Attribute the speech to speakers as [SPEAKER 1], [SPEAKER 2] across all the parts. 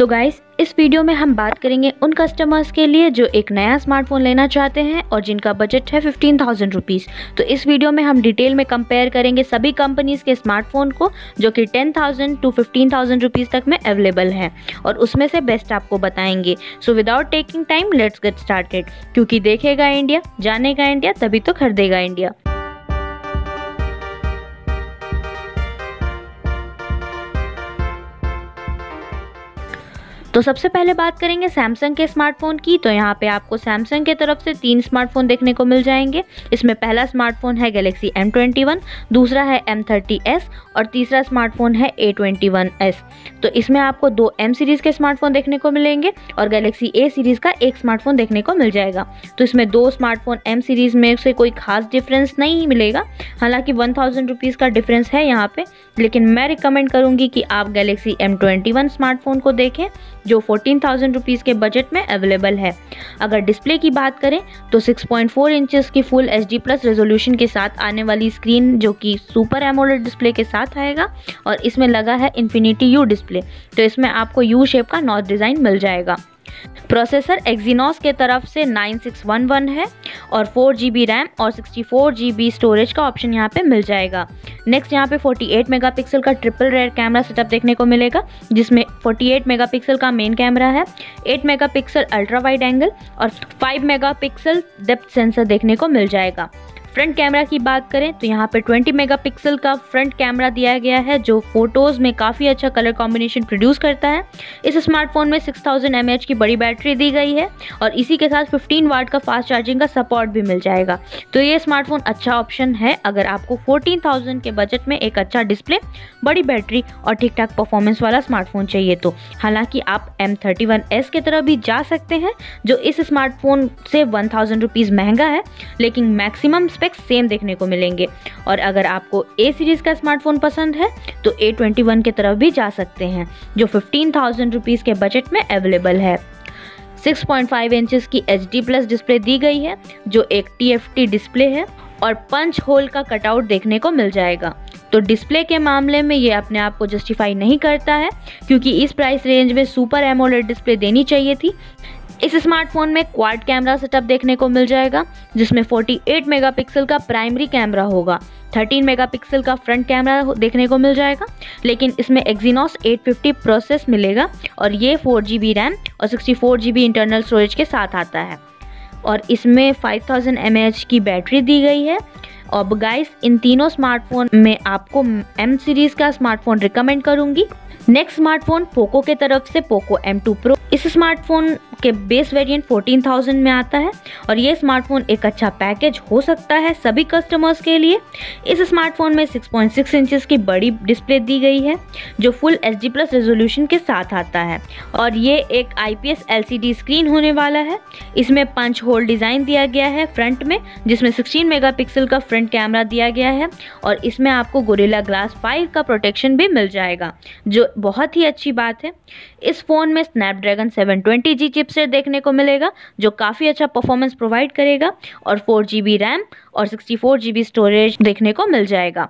[SPEAKER 1] सो so guys इस video में हम बात करेंगे उन कस्टमर्स के लिए जो एक नया स्मार्टफ़ोन लेना चाहते हैं और जिनका बजट है फिफ्टीन थाउज़ेंड रुपीज़ तो इस वीडियो में हम डिटेल में कंपेयर करेंगे सभी कंपनीज़ के स्मार्टफ़ोन को जो कि ten thousand to fifteen thousand rupees तक में अवेलेबल हैं और उसमें से बेस्ट आपको बताएँगे. So without taking time let's get started क्योंकि देखेगा इंडिया जानेगा इंडिया तभी तो खरीदेगा इंडिया तो सबसे पहले बात करेंगे सैमसंग के स्मार्टफ़ोन की। तो यहाँ पे आपको सैमसंग के तरफ़ से तीन स्मार्टफ़ोन देखने को मिल जाएँगे। इसमें पहला स्मार्टफ़ोन है गैलेक्सी M21 दूसरा है M30s और तीसरा स्मार्टफ़ोन है A21s तो इसमें आपको दो M सीरीज़ के स्मार्टफ़ोन देखने को मिलेंगे और गैलेक्सी A सीरीज़ का एक स्मार्टफ़ोन देखने को मिल जाएगा। तो इसमें दो स्मार्टफ़ोन एम सीरीज़ में से कोई खास डिफरेंस नहीं मिलेगा। हालाँकि वन थाउज़ेंड रुपीज़ का डिफरेंस है यहाँ पे, लेकिन मैं रिकमेंड करूँगी कि आप गैलेक्सी M21 स्मार्टफ़ोन को देखें। जो फोर्टीन थाउज़ेंड रुपीज़ के बजट में अवेलेबल है। अगर डिस्प्ले की बात करें तो 6.4 पॉइंट इंचज़ की फुल एचडी प्लस रेजोल्यूशन के साथ आने वाली स्क्रीन जो कि सुपर एमोलेड डिस्प्ले के साथ आएगा और इसमें लगा है इन्फिनिटी यू डिस्प्ले तो इसमें आपको यू शेप का नॉर्थ डिज़ाइन मिल जाएगा। प्रोसेसर एक्जीनोस के तरफ़ से 9611 है। और फोर जी बी रैम और sixty four G B storage का ऑप्शन यहाँ पे मिल जाएगा। नेक्स्ट यहाँ पे 48 मेगापिक्सल का ट्रिपल रेयर कैमरा सेटअप देखने को मिलेगा, जिसमें फोर्टी एट मेगा पिक्सल का मेन कैमरा है eight megapixel ultra wide angle और five mega pixel depth sensor देखने को मिल जाएगा। फ्रंट कैमरा की बात करें तो यहाँ पे 20 मेगापिक्सल का फ्रंट कैमरा दिया गया है, जो फ़ोटोज़ में काफ़ी अच्छा कलर कॉम्बिनेशन प्रोड्यूस करता है। इस स्मार्टफ़ोन में 6000 थाउज़ेंड की बड़ी बैटरी दी गई है और इसी के साथ 15 वाट का फास्ट चार्जिंग का सपोर्ट भी मिल जाएगा। तो ये स्मार्टफ़ोन अच्छा ऑप्शन है अगर आपको फोर्टीन के बजट में एक अच्छा डिस्प्ले बड़ी बैटरी और ठीक ठाक परफॉर्मेंस वाला स्मार्टफ़ोन चाहिए तो। हालाँकि आप एम थर्टी की तरह भी जा सकते हैं, जो इस स्मार्टफ़ोन से वन थाउज़ेंड महँगा है, लेकिन मैक्सिमम स्पेक्स सेम देखने को मिलेंगे। और अगर आपको ए सीरीज़ का स्मार्टफ़ोन पसंद है तो ए ट्वेंटी वन की तरफ़ भी जा सकते हैं, जो फिफ्टीन थाउज़ेंड रुपीज़ के बजट में अवेलेबल है। 6.5 पॉइंट इंचेस की एच डी प्लस डिस्प्ले दी गई है, जो एक TFT डिस्प्ले है, और पंच होल का कटआउट देखने को मिल जाएगा। तो डिस्प्ले के मामले में ये अपने आप को जस्टिफाई नहीं करता है, क्योंकि इस प्राइस रेंज में सुपर एमोलेड डिस्प्ले देनी चाहिए थी। इस स्मार्टफ़ोन में क्वाड कैमरा सेटअप देखने को मिल जाएगा, जिसमें 48 मेगापिक्सल का प्राइमरी कैमरा होगा 13 मेगापिक्सल का फ्रंट कैमरा देखने को मिल जाएगा, लेकिन इसमें एक्जीनोस 850 प्रोसेस मिलेगा और ये फोर जी रैम और सिक्सटी फोर इंटरनल स्टोरेज के साथ आता है। और इसमें 5000 थाउज़ेंड की बैटरी दी गई है। और गाइस इन तीनों स्मार्टफ़ोन में आपको एम सीरीज़ का स्मार्टफ़ोन रिकमेंड करूँगी। नेक्स्ट स्मार्टफ़ोन पोको के तरफ़ से पोको M2 Pro इस स्मार्टफ़ोन के बेस वेरिएंट 14,000 में आता है और ये स्मार्टफ़ोन एक अच्छा पैकेज हो सकता है सभी कस्टमर्स के लिए। इस स्मार्टफ़ोन में 6.6 इंचेस की बड़ी डिस्प्ले दी गई है जो full H D plus resolution के साथ आता है। और ये एक आईपीएस एलसीडी स्क्रीन होने वाला है। इसमें पंच होल डिज़ाइन दिया गया है फ्रंट में जिसमें 16 मेगापिक्सल का फ्रंट कैमरा दिया गया है और इसमें आपको गोरेला ग्लास 5 का प्रोटेक्शन भी मिल जाएगा जो बहुत ही अच्छी बात है। इस फ़ोन में स्नैपड्रैगन 720 जी चिपसेट देखने को मिलेगा, जो काफ़ी अच्छा परफॉर्मेंस प्रोवाइड करेगा और फोर जी रैम और सिक्सटी फोर स्टोरेज देखने को मिल जाएगा,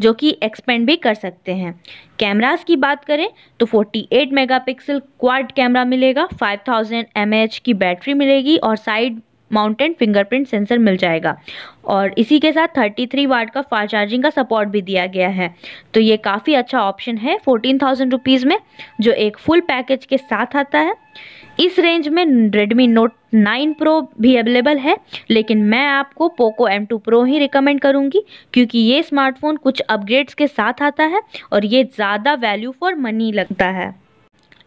[SPEAKER 1] जो कि एक्सपेंड भी कर सकते हैं। कैमरास की बात करें तो 48 मेगापिक्सल क्वाड कैमरा मिलेगा 5000 थाउज़ेंड की बैटरी मिलेगी और साइड माउंटेड फिंगरप्रिंट सेंसर मिल जाएगा। और इसी के साथ 33 वाट का फास्ट चार्जिंग का सपोर्ट भी दिया गया है। तो ये काफ़ी अच्छा ऑप्शन है फोर्टीन थाउज़ेंड रुपीज़ में, जो एक फुल पैकेज के साथ आता है। इस रेंज में Redmi Note 9 Pro भी अवेलेबल है, लेकिन मैं आपको Poco M2 Pro ही रिकमेंड करूँगी, क्योंकि ये स्मार्टफ़ोन कुछ अपग्रेड्स के साथ आता है और ये ज़्यादा वैल्यू फॉर मनी लगता है।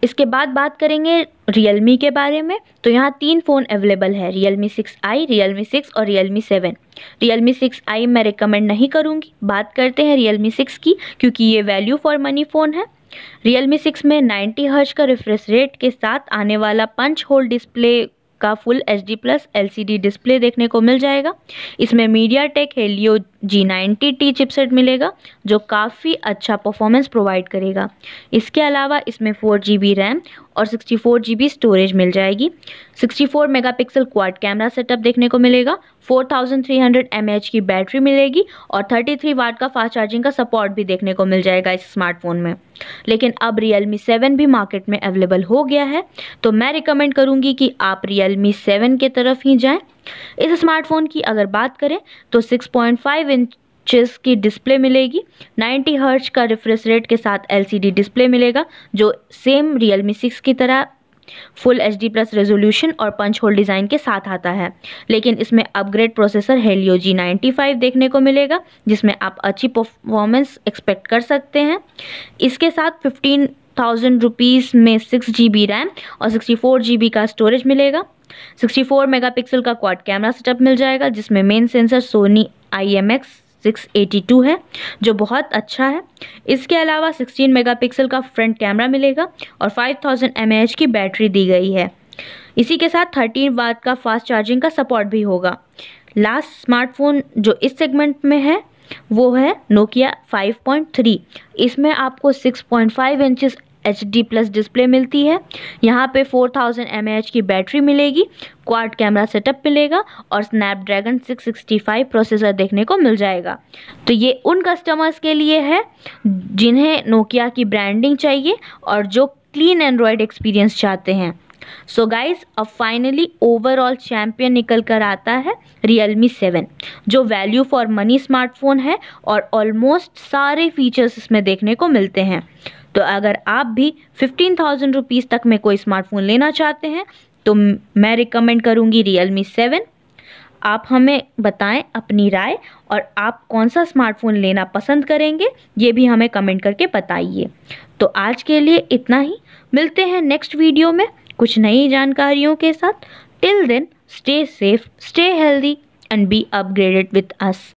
[SPEAKER 1] इसके बाद बात करेंगे रियलमी के बारे में। तो यहाँ तीन फ़ोन अवेलेबल है Realme six i Realme six और Realme seven Realme six i मैं रिकमेंड नहीं करूँगी। बात करते हैं रियलमी सिक्स की, क्योंकि ये वैल्यू फॉर मनी फ़ोन है। रियलमी सिक्स में 90 हर्ज का रिफ्रेश रेट के साथ आने वाला पंच होल डिस्प्ले का full H D plus LCD display देखने को मिल जाएगा। इसमें MediaTek Helio G ninety T chipset मिलेगा, जो काफ़ी अच्छा परफॉर्मेंस प्रोवाइड करेगा। इसके अलावा इसमें फोर जी बी रैम और sixty four G B storage मिल जाएगी। Sixty four megapixel quad camera setup देखने को मिलेगा four thousand three hundred M H की बैटरी मिलेगी और थर्टी थ्री वाट का फास्ट चार्जिंग का सपोर्ट भी देखने को मिल जाएगा इस स्मार्टफ़ोन में। लेकिन अब रियल मी सेवन भी मार्केट में अवेलेबल हो गया है तो मैं रिकमेंड करूँगी कि आप रियल मी सेवन के तरफ़ ही जाएँ। इस स्मार्टफ़ोन की अगर बात करें तो six point five inch inches की डिस्प्ले मिलेगी। 90 हर्ट्ज का रिफ्रेश रेट के साथ एलसीडी डिस्प्ले मिलेगा, जो सेम रियल मी सिक्स की तरह full H D plus resolution और पंच होल डिज़ाइन के साथ आता है। लेकिन इसमें upgrade processor Helio G ninety five देखने को मिलेगा, जिसमें आप अच्छी परफॉर्मेंस एक्सपेक्ट कर सकते हैं। इसके साथ फिफ्टीन थाउज़ेंड रुपीज़ में सिक्स जी बी रैम और सिक्सटी फोर जी बी का स्टोरेज मिलेगा। 64 मेगापिक्सल का क्वाड कैमरा सेटअप मिल जाएगा, जिसमें main sensor Sony I M X 682 है, जो बहुत अच्छा है। इसके अलावा 16 मेगापिक्सल का फ्रंट कैमरा मिलेगा और 5000 थाउज़ेंड की बैटरी दी गई है। इसी के साथ 13 वाट का फास्ट चार्जिंग का सपोर्ट भी होगा। लास्ट स्मार्टफ़ोन जो इस सेगमेंट में है, वो है नोकिया 5.3 इसमें आपको 6.5 point inches H D plus display मिलती है। यहाँ पे 4000 थाउज़ेंड की बैटरी मिलेगी क्वाड कैमरा सेटअप मिलेगा और स्नैपड्रैगन 665 प्रोसेसर देखने को मिल जाएगा। तो ये उन कस्टमर्स के लिए है, जिन्हें नोकिया की ब्रांडिंग चाहिए और जो क्लीन एंड्रॉयड एक्सपीरियंस चाहते हैं। सो गाइज़ अब फाइनली ओवरऑल चैम्पियन निकल कर आता है रियलमी सेवन जो वैल्यू फॉर मनी स्मार्टफ़ोन है और ऑलमोस्ट सारे फीचर्स इसमें देखने को मिलते हैं। तो अगर आप भी फिफ्टीन थाउज़ेंड रुपीज़ तक में कोई स्मार्टफ़ोन लेना चाहते हैं तो मैं रिकमेंड करूँगी रियल मी सेवन आप हमें बताएँ अपनी राय और आप कौन सा स्मार्टफ़ोन लेना पसंद करेंगे, ये भी हमें कमेंट करके बताइए। तो आज के लिए इतना ही। मिलते हैं नेक्स्ट वीडियो में कुछ नई जानकारियों के साथ। Till then stay safe stay healthy and be upgraded with us